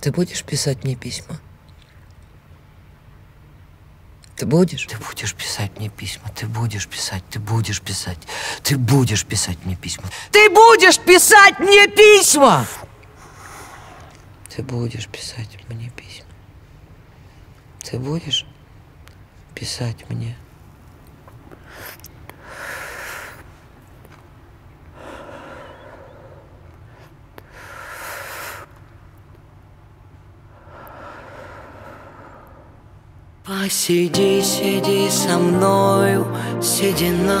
Ты будешь писать мне письма? Ты будешь? Ты будешь писать мне письма, ты будешь писать, ты будешь писать, ты будешь писать мне письма. Ты будешь писать мне письма! Ты будешь писать мне письма. Ты будешь писать мне. Посиди, сиди со мною, седина,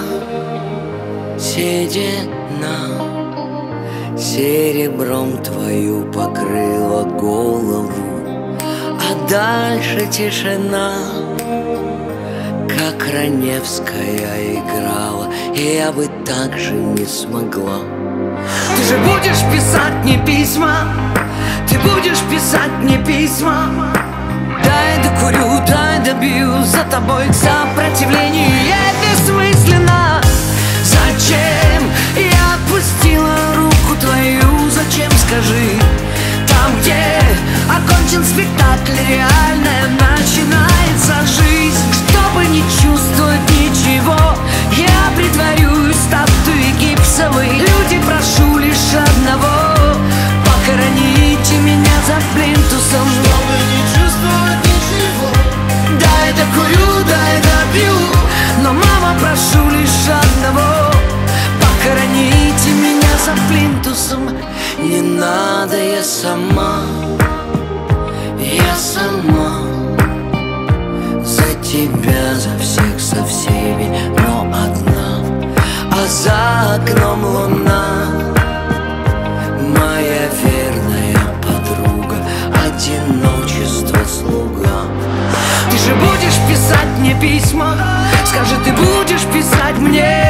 седина Серебром твою покрыла голову А дальше тишина. Как Раневская играла И я бы так же не смогла. Ты же будешь писать мне письма Ты будешь писать мне письма Дай докурю, дай добью За тобой сопротивление бессмысленно. Зачем за плинтусом Не надо, я сама. Я сама За тебя, за всех, со всеми Но одна. А за окном луна Моя верная подруга Одиночество слуга. Ты же будешь писать мне письма Скажи, ты будешь писать мне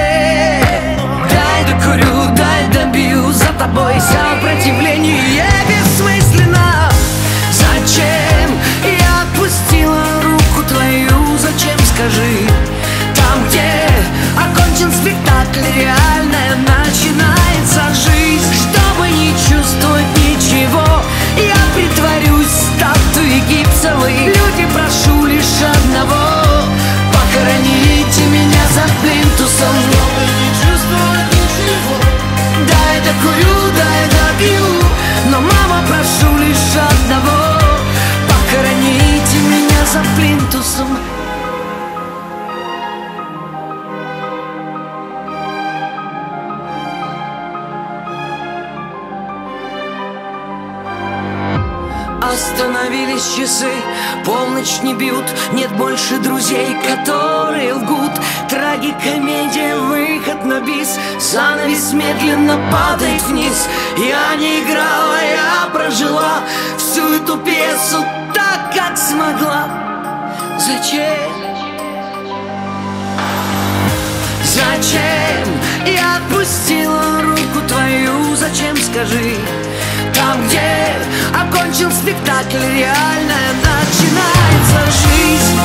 Остановились часы, полночь не бьют Нет больше друзей, которые лгут Трагикомедия, выход на бис Занавес медленно падает вниз Я не играла, я прожила Всю эту пьесу так, как смогла Зачем? Зачем я отпустила руку твою? Зачем, скажи? Там, где окончен спектакль Реальная начинается жизнь.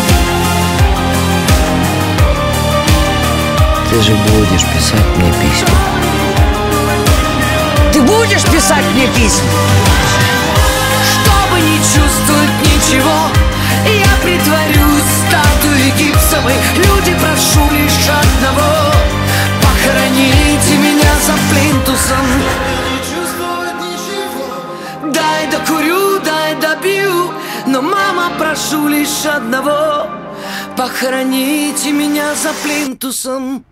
Ты же будешь писать мне письма. Ты будешь писать мне письма? Чтобы не чувствовать ничего Я притворюсь прошу лишь одного Похороните меня за плинтусом